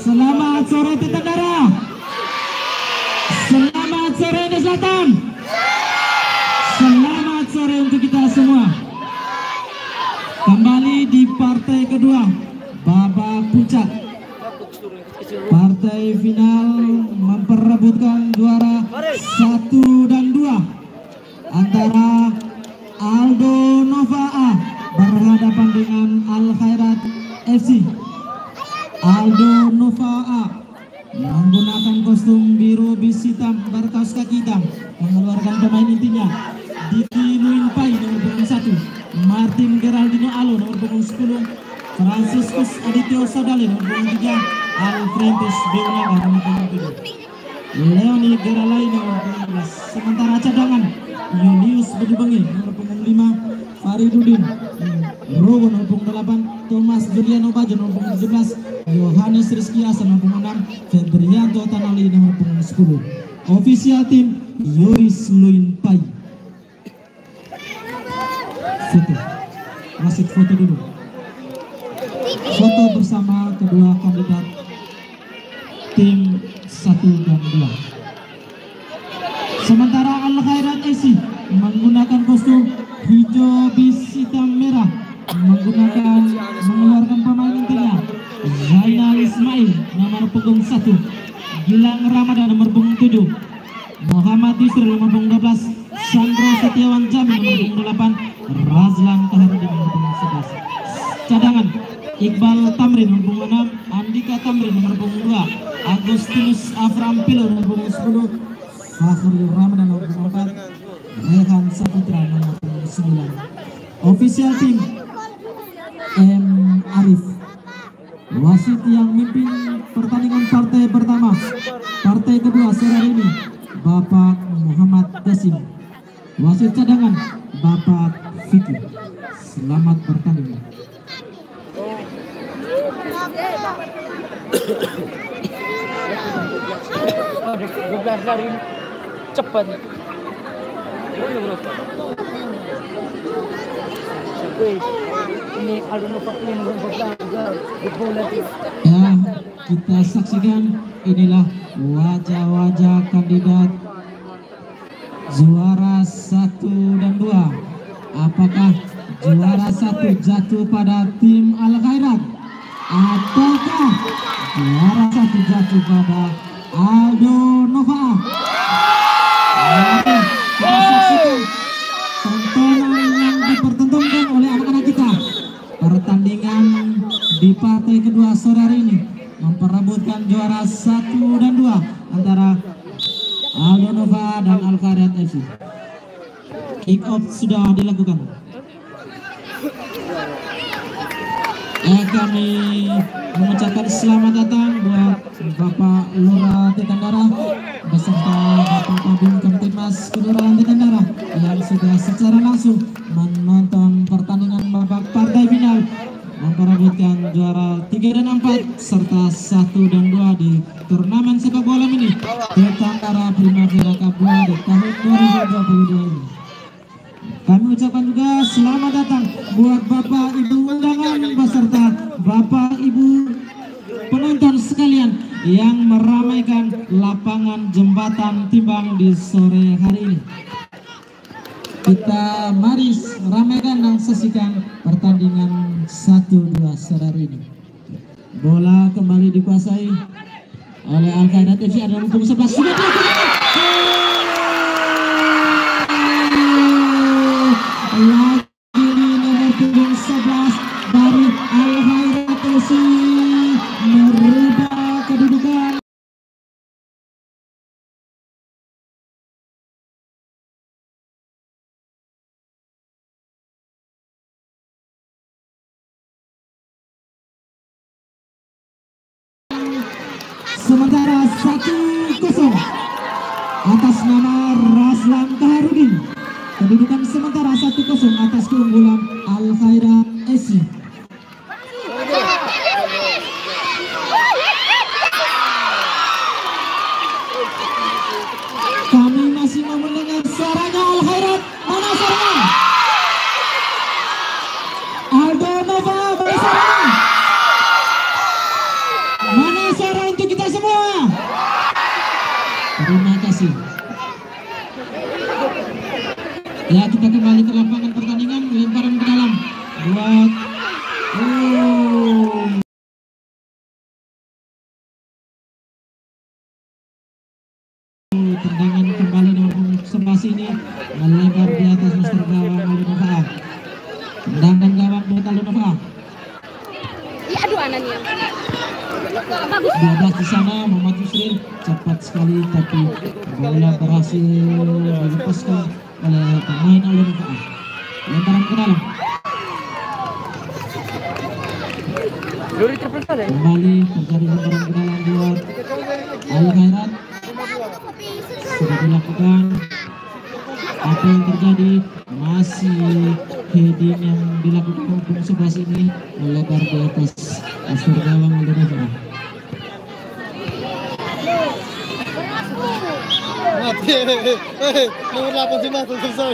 Selamat sore Tetangara. Selamat sore di Selatan. Selamat sore untuk kita semua. Kembali di partai kedua, babak puncak. Partai final memperebutkan juara satu dan dua antara Aldo Nova A berhadapan dengan Al Khairat FC. Aldo Nova A menggunakan kostum biru bis hitam berkaos kaki hitam mengeluarkan pemain intinya. Diti Luin Pai nomor punggung 1 Martin Geraldino Alo nomor punggung 10 Franciscus Adityo Sadale nomor punggung 3 Alfrentis Beunaga nomor punggung 7 Leoni Geralai nomor punggung 11 sementara cadangan Julius Bedubengi nomor punggung 5 Faridudin Punggung 8 Thomas Juliano Bajo nomor punggung 17 Yohanes Rizky nomor punggung 6 Febrianto Tanali punggung 10 Official Team Yoris Luin Pai. Foto. Masih foto dulu. Foto bersama kedua kandidat Tim 1 dan 2 Sementara Al Khairat FC menggunakan kostum hijau bis hitam merah menggunakan mengeluarkan pemain intinya Zainal Ismail nomor punggung 1 Gilang Ramadan nomor punggung 7 Muhammad Yusril nomor punggung 12 Sandro Setiawan Jamin nomor punggung 8 Razlan Taharudin nomor punggung 11 cadangan Iqbal Tamrin nomor punggung 6 Andika Tamrin nomor punggung 2 Agustinus Afram Pilo nomor punggung 10 Fakhrul Ramadan nomor punggung 4 Rehan Saputra nomor punggung 9 Official Team Wasit yang mimpin pertandingan partai pertama. Partai kedua sore ini Bapak Muhammad Dasim Wasit cadangan Bapak Fikri. Selamat bertanding. Cepat. Ya, kita saksikan inilah wajah-wajah kandidat juara satu dan dua. Apakah juara satu jatuh pada tim Al Khairat ataukah juara satu jatuh pada Aldo Nova? Oke, dipertontonkan oleh anak-anak kita pertandingan di partai kedua sore hari ini memperebutkan juara satu dan dua antara Aldo Nova dan Al Khairat FC. Kick off sudah dilakukan. Eh, kami mengucapkan selamat datang buat Bapak Lurah Tetangara beserta Bapak Kabin Kamtibmas Kelurahan Tetangara yang sudah secara langsung yang meramaikan lapangan jembatan timbang di sore hari ini. Kita mari ramaikan dan saksikan pertandingan 1-2 sore hari ini. Bola kembali dikuasai oleh Al Qaeda FC ada hukum 11 sudah atas keunggulan Al Khaira Esi kami masih mau mendengar suaranya Al Khairat mana suaranya? Aldo Nova suaranya Mana suara untuk kita semua? Terima kasih. Ya kita kembali ke lapangan pertandingan lemparan ke dalam buat tendangan kembali nomor 11 ini melebar di atas Mister Gawang Aldo Nova. Tendangan gawang buat Aldo Nova. Ya aduh anaknya. Bagus. 12 di sana Muhammad Yusril cepat sekali tapi bola berhasil dilepaskan oleh pemain Aldo Nova. Lemparan ke dalam kembali terjadi lemparan ke dalam buat Al Khairat sudah dilakukan apa yang terjadi masih heading yang dilakukan hukum sebelas ini melebar di atas Mister Gawang Nova. Mati. Nomor 8 cuma selesai.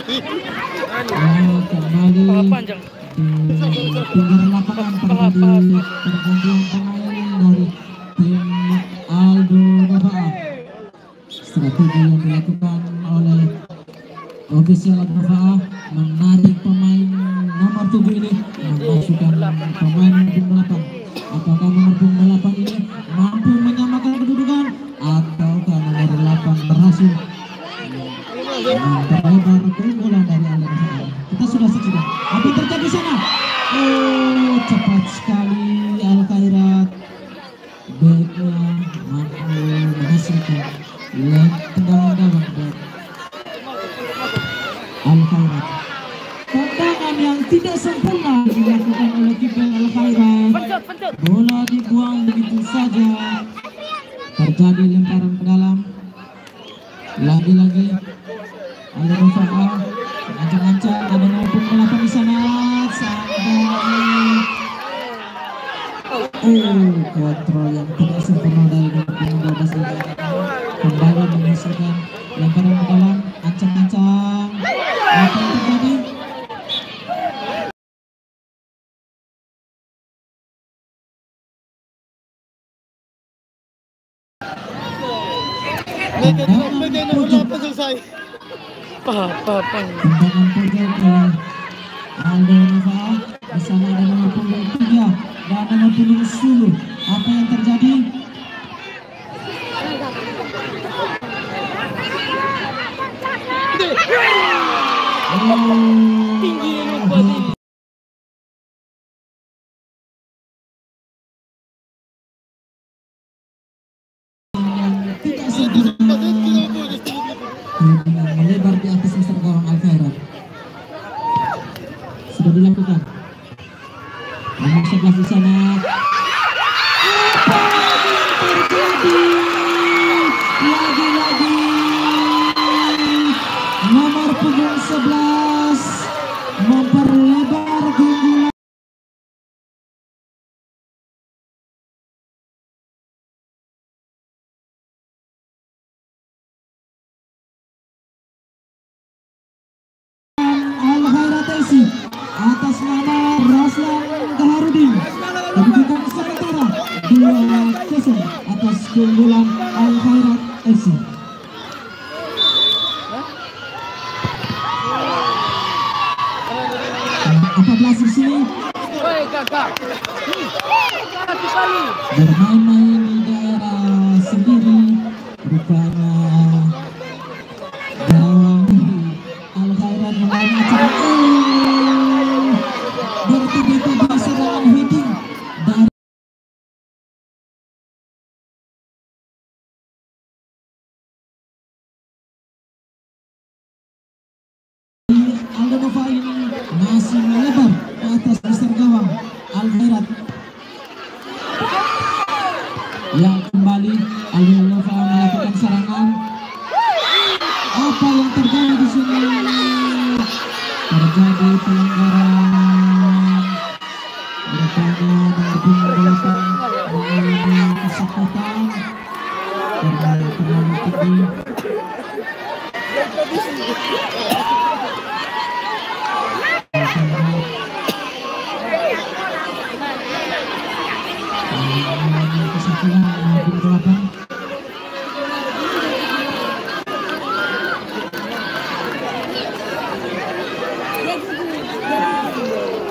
Oh, kembali Panjang. Pinggir lapangan terjadi pergantian pemain dari tim Aldo Nova. Strategi yang dilakukan oleh Aldo Nova menarik pemain nomor 7 ini memasukkan pemain nomor 8. Apakah nomor 8 ini mampu menyamakan kedudukan ataukah nomor 8 berhasil memperlebar keunggulan Oh, nomor 11 di sana lagi-lagi. Nomor punggung 11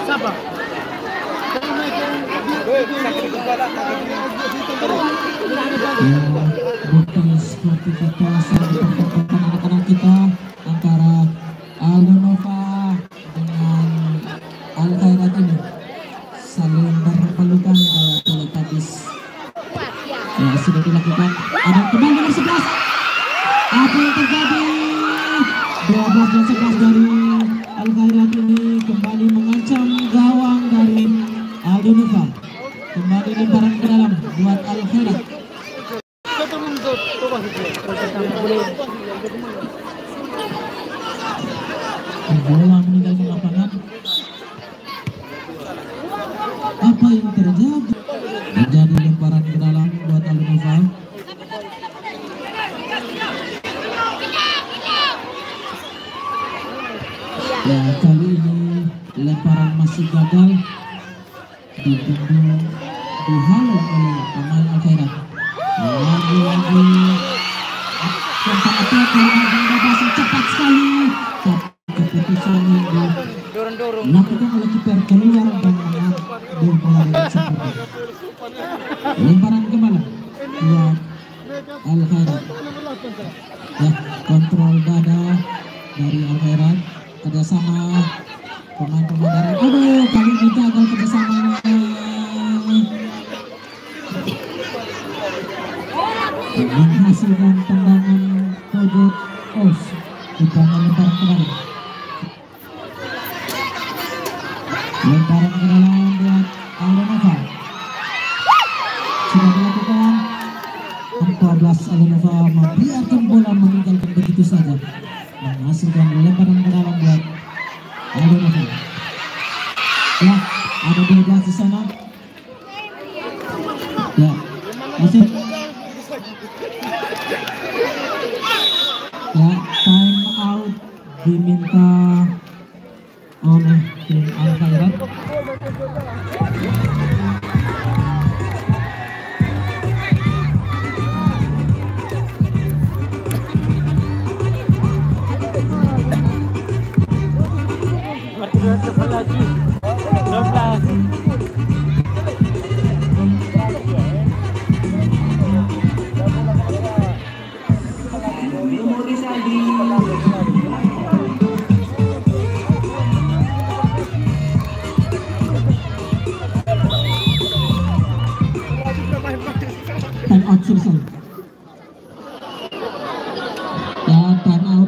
Siapa? lemparan ke mana? Ya. Al Khairat ya kontrol dada dari Al Khairat kerjasama pemain-pemain dari aduh kali kita akan kerjasama menghasilkan tendangan pojok os.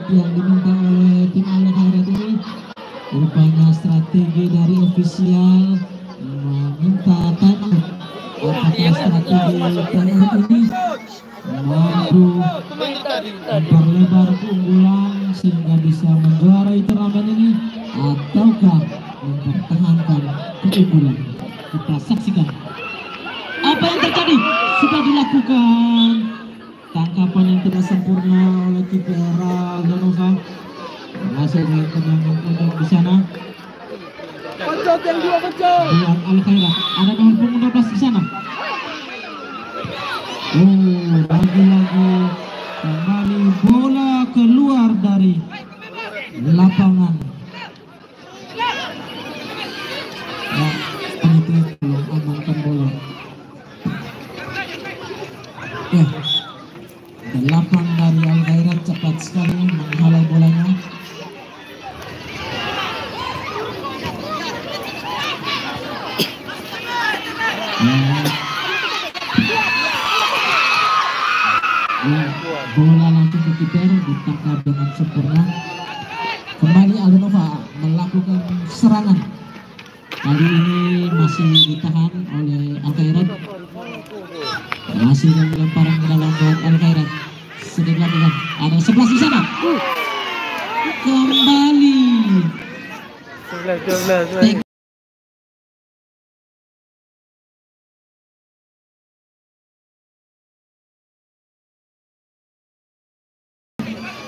yang diminta oleh tim Al Khairat ini. Rupanya strategi dari ofisial meminta tanah apakah strategi tanah ini?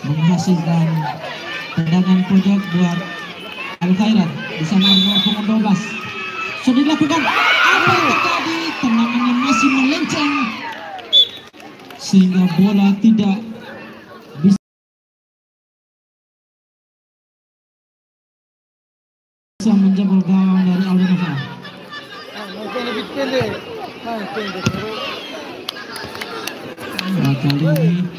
menghasilkan tendangan pojok buat Al Khairat di sana melakukan 12 sudah dilakukan. Apa yang terjadi? Tendangannya masih melenceng. Sehingga bola tidak bisa menjebol gawang dari Al Nafa. Nah, kali ini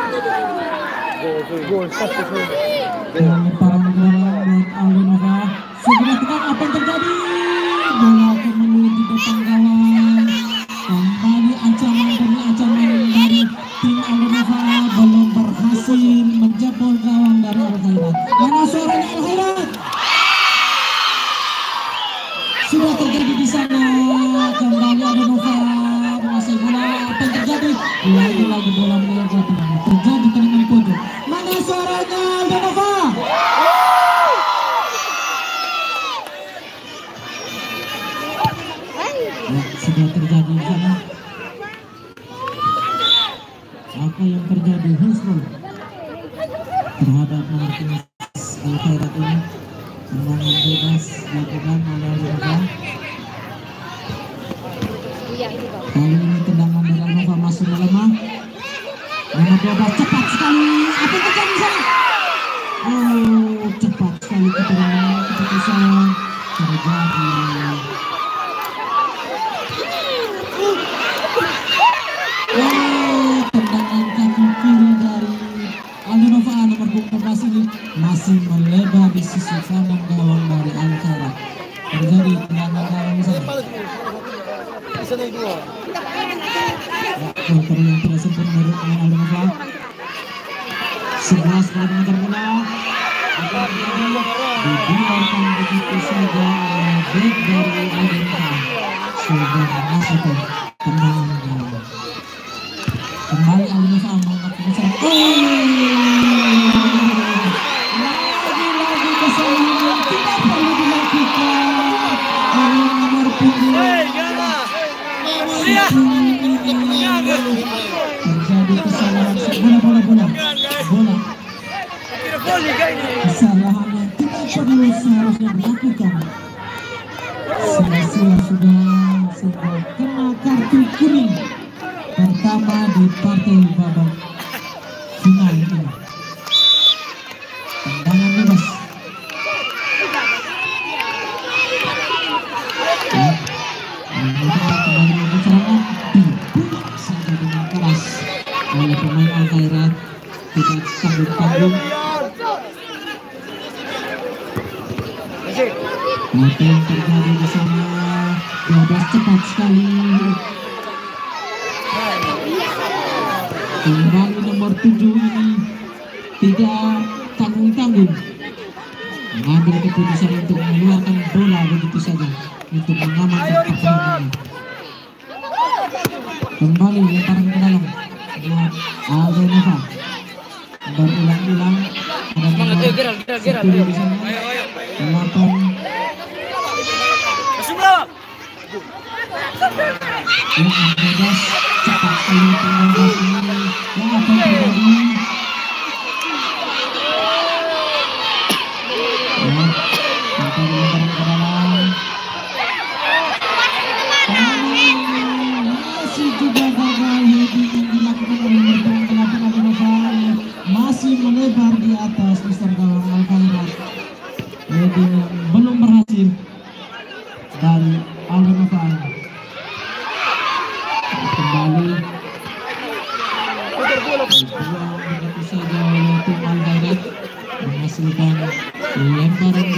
Gol. Dengan para pemain buat Segera apa yang terjadi? Bola akan menuju ke pangkalan. Kembali ancaman demi ancaman dari tim Aldonova belum berhasil menjebol gawang dari Al-Qaeda. terjadi lama di partai babak final. Gracias.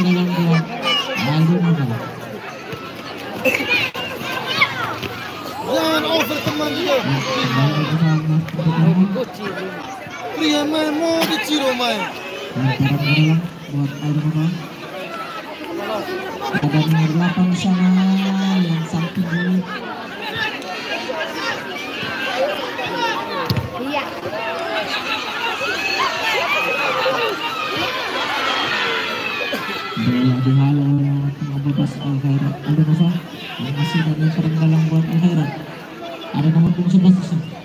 dalam dua lalu mudah. Mau Ada 8 sana yang satu. dulu. Ibinalo nakabutas ang Hera. Ano ba sa? Ang asinan ng parang dalang buwan ang Hera. Ano naman kung sa?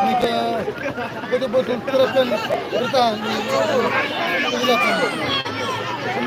Kita betul-betul terapkan bertahan. Silakan.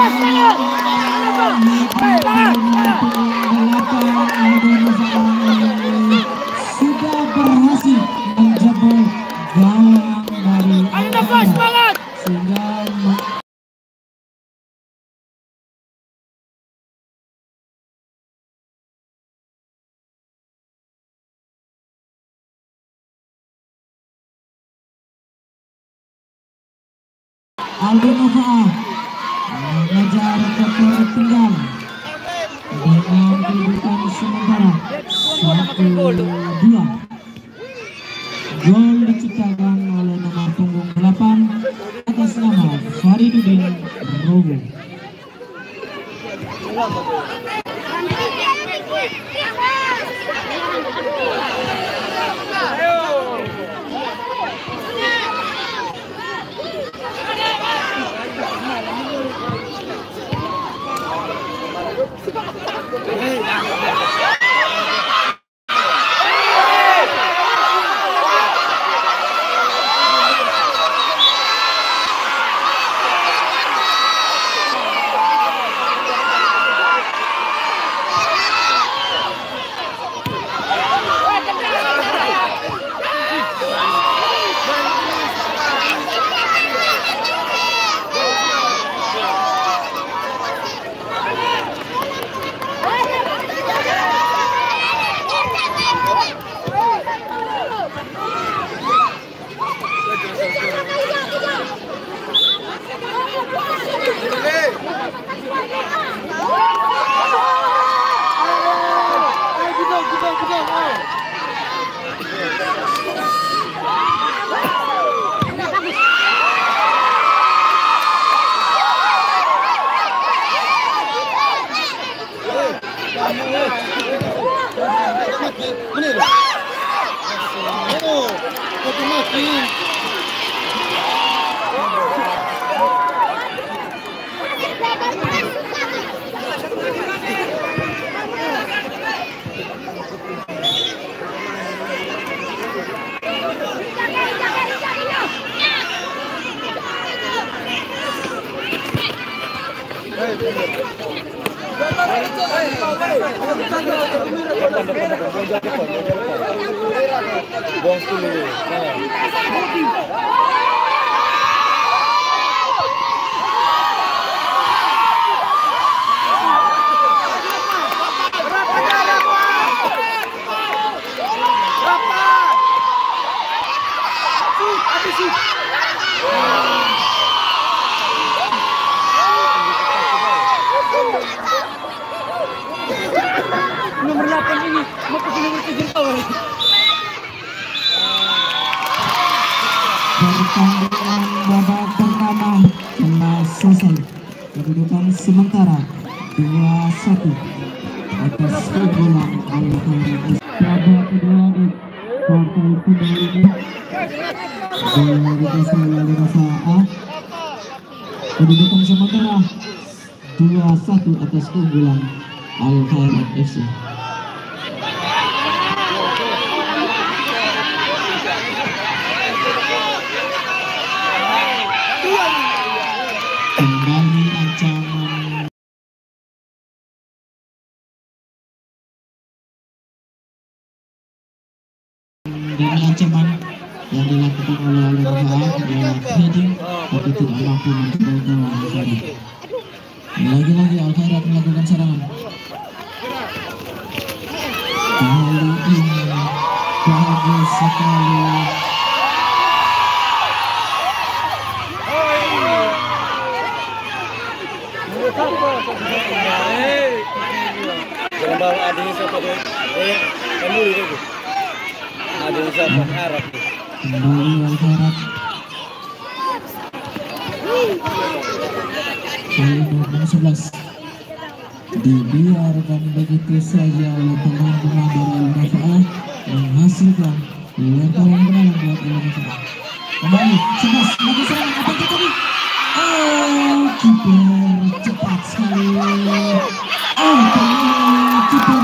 我来快来快快 el. Mm. karena ancaman yang dilakukan oleh Alirha adalah heading tapi tidak mampu menjaga Al-Khari lagi-lagi Al-Khari akan melakukan serangan kali ini bagus sekali Jangan bawa adiknya siapa tuh? Eh, kamu itu dibiarkan begitu saja oleh pemain-pemain dari Al-Nafaah menghasilkan lemparan penang buat Al-Nafaah kembali sebas lagi serangan apa itu tadi? Oh kiper cepat sekali. Oh kiper.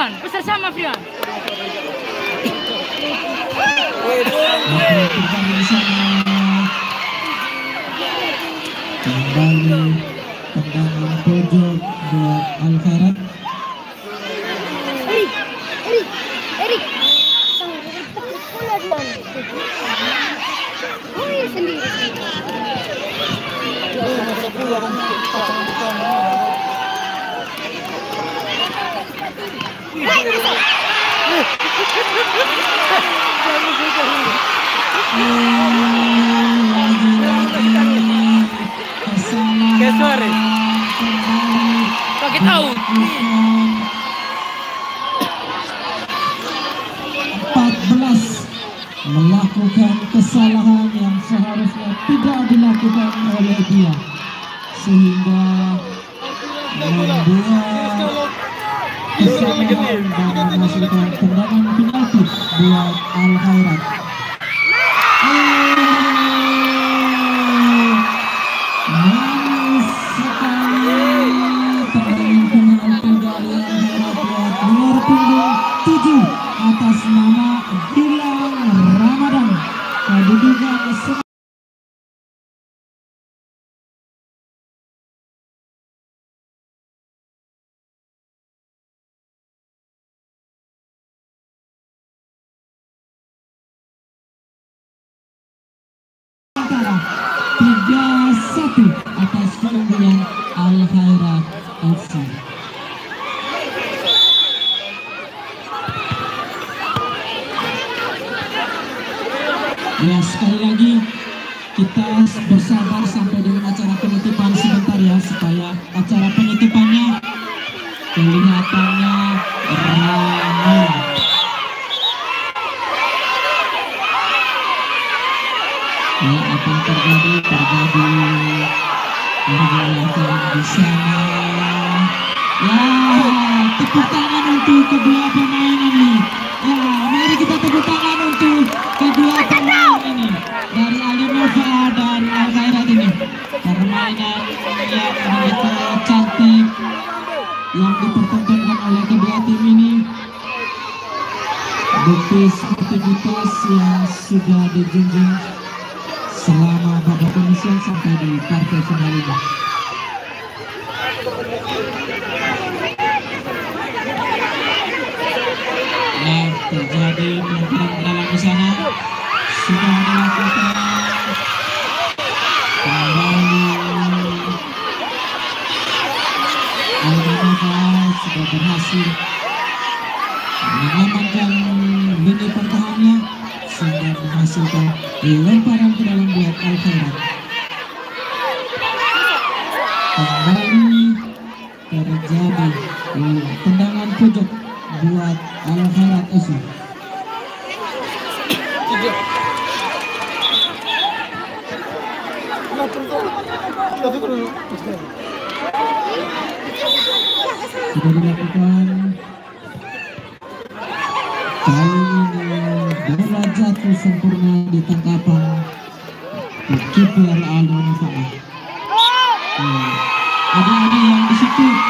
Frion, bersama Frion. Kembali tendangan pojok buat Alvarez. Erik, Kayak sore. empat belas melakukan kesalahan Vidya Sati. buat Al-Farad Esu Sudah dilakukan. Bola jatuh sempurna di tangkapan kiper Aldo Nufa'ah. Ada-ada yang di situ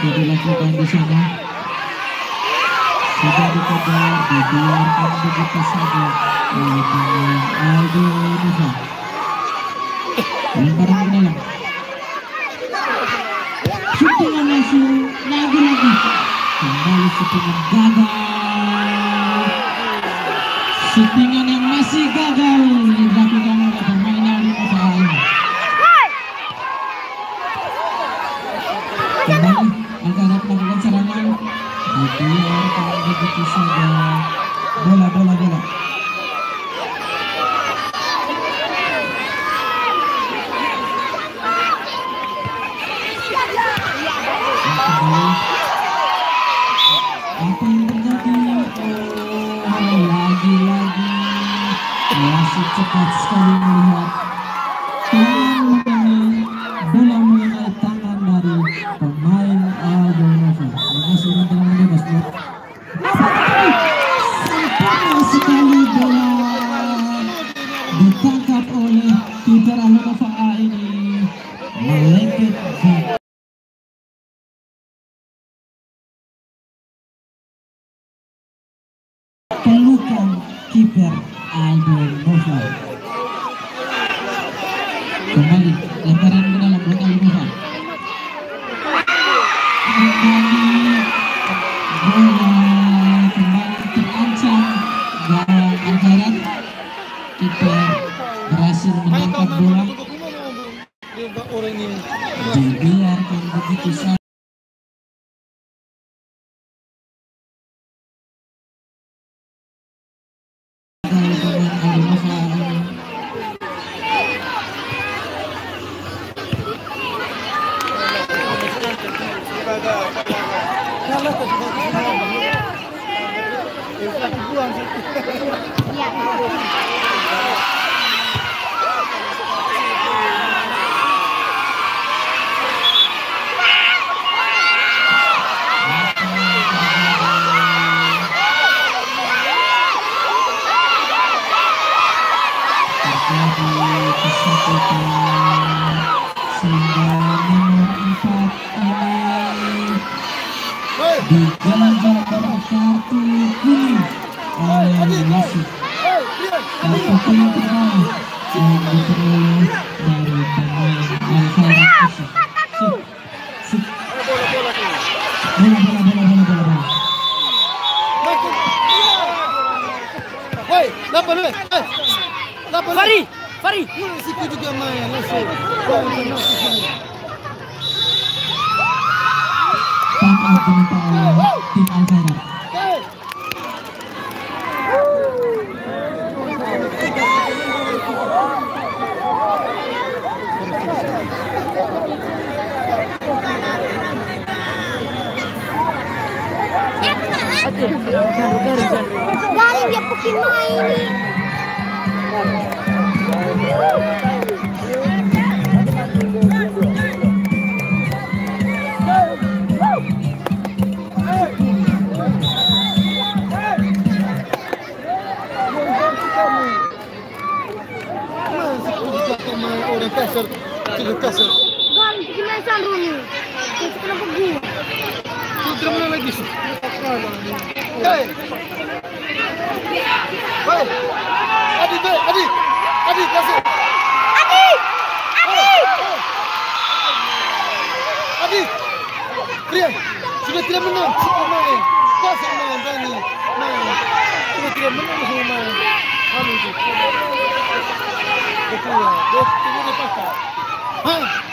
sudah dilakukan di sana sudah dikejar dibiarkan begitu saja oleh pemain Aldo Nova lemparan ke dalam syutingan langsung lagi-lagi kembali syutingan gagal syutingan yang masih gagal ditangkap oleh kiper Aldo Nova A ini. Melengket pelukan kiper Aldo Nova bola bola bola bola bola bola Woi, lapan woi. Eh. Lapan. Fari, Fari. Siku juga main. Langsung. Woi, kena ke sini. time out diminta oleh tim Alvaro Hei. Galing dia main orang kasar. Kasar. Galing main sandro ni. Itu kenapa gua? Sudah mana lagi sih? Hei. Hei. Adi, Adi. Adi, kasih. Adi! Adi! Adi. Rian, sudah tidak menang. Siapa main? Kasar main, Dani. Main. Sudah tidak menang main. Anu itu. Betul ya. Dia. Hah?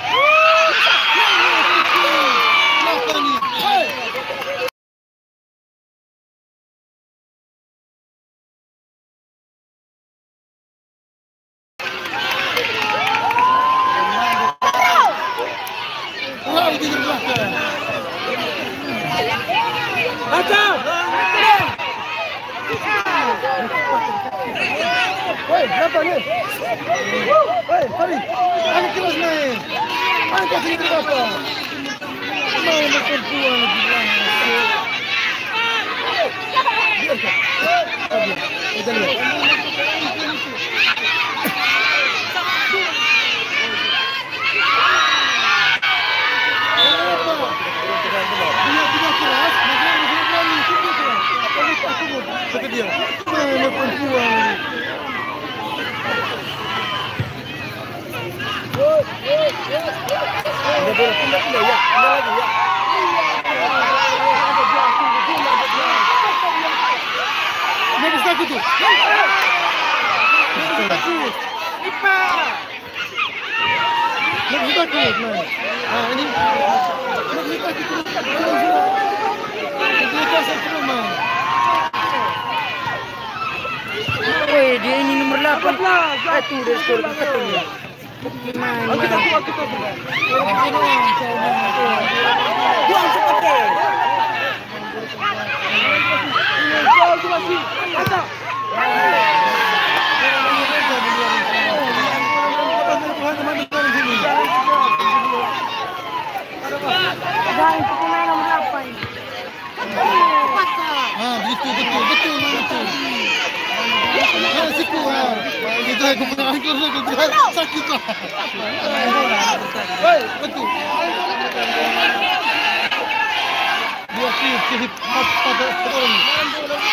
Kita aku pernah angkat aku tu sakit lah. Hei, betul. Dua kiri kiri pada pada orang.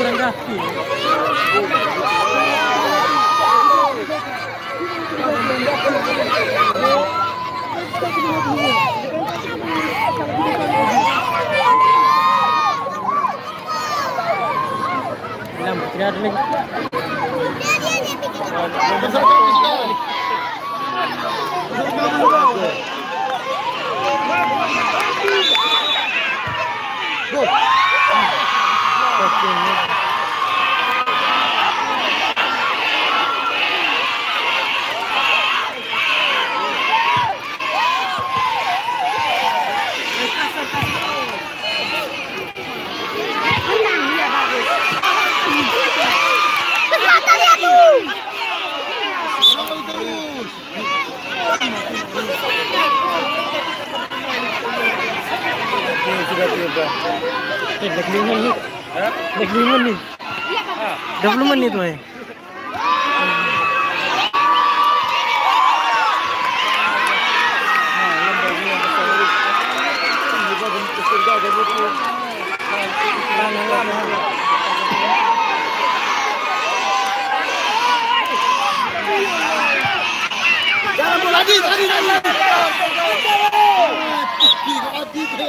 Bola kurang kaki. Tidak ada lagi. Kesempatan ya tuh. Ini sudah tiba. Eh, dah kelima ni. Dah kelima ni. 20 menit weh. Jangan bola lagi, tadi tadi. Kiri adi tu.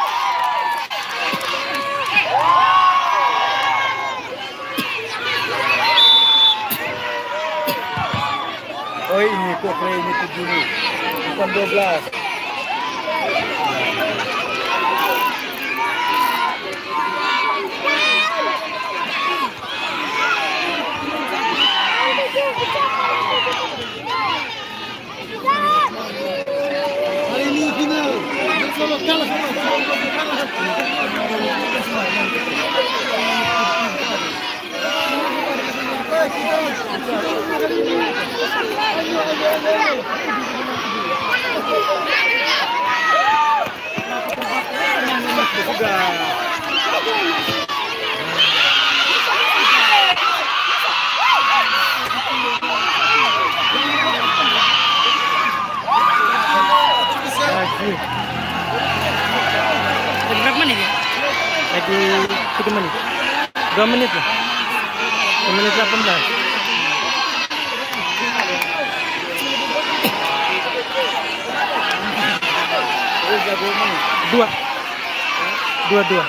Oh ini kok play ini tujuh ni. Bukan dua belas. Hari ini final. Kalau kalah Lagi. Berapa menit ya? Lagi 3 menit. 2 menit lah. 2 menit 18. Dua. Dua dua.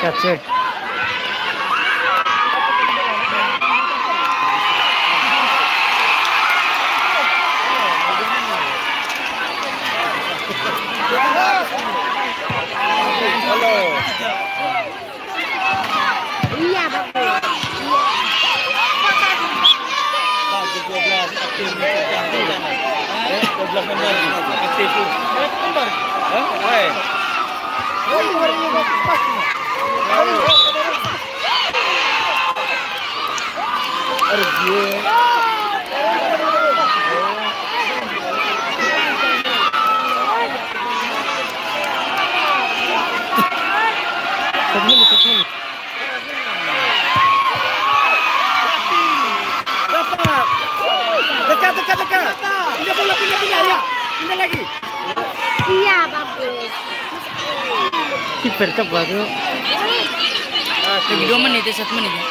Kacau. Tipu. Satu menit, satu menit. Dekat, dekat, dekat. Pindah bola, pindah, pindah, ya. Pindah lagi. Iya, bagus. Kiper coba tuh. Lagi dua menit ya, satu menit ya.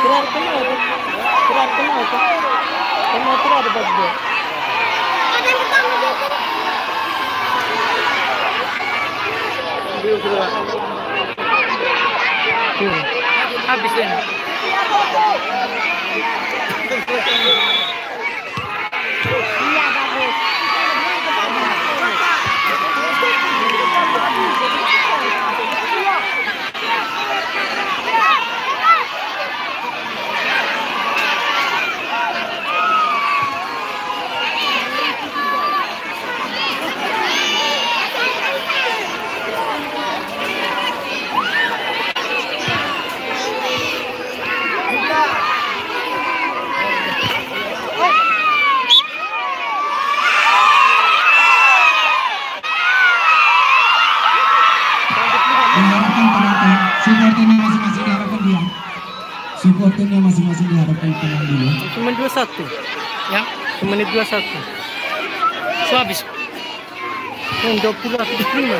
Gerak kenal tuh. Gerak kenal tuh. Kenal tuh ada bagi dia. Ada yang pertama gitu. Habis deh. Supporternya masing-masing diharapkan dia supporternya masing-masing diharapkan tenang dulu Cuma dua satu. Ya, Semenit dua satu. so habis. Yang dua puluh atau dua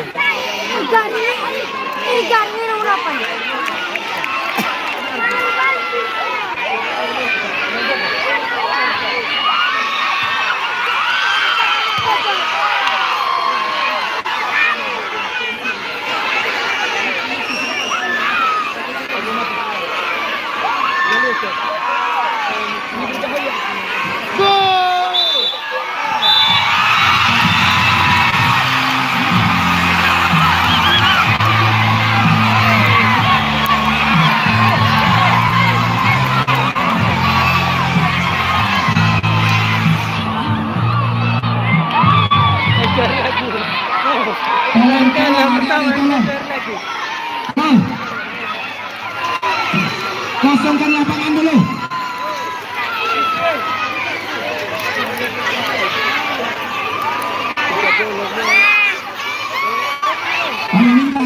Bang. kosongkan lapangan dulu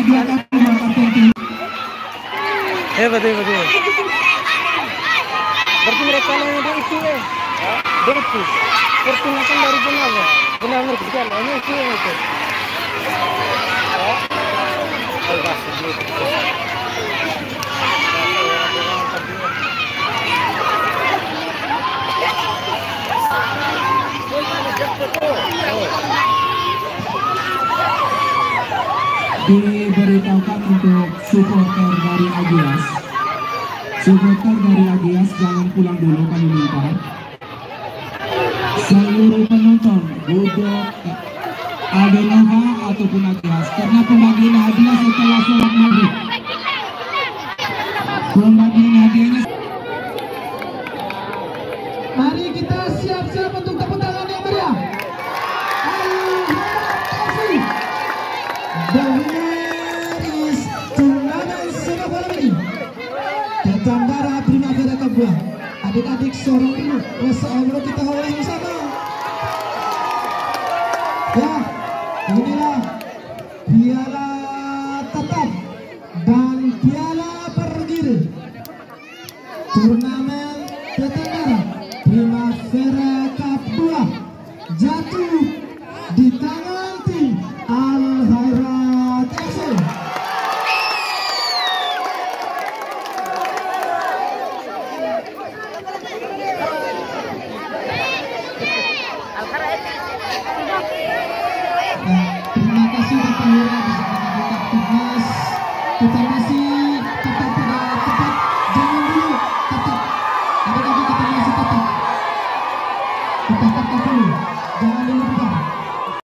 dua kartu Hebat, hebat, hebat. Berarti mereka yang ada itu ya. Dia itu. Pertunakan dari benar ya. Benar? Ini itu itu. Diberitahukan untuk supporter dari Agias. Supporter dari Agias jangan pulang dulu kami minta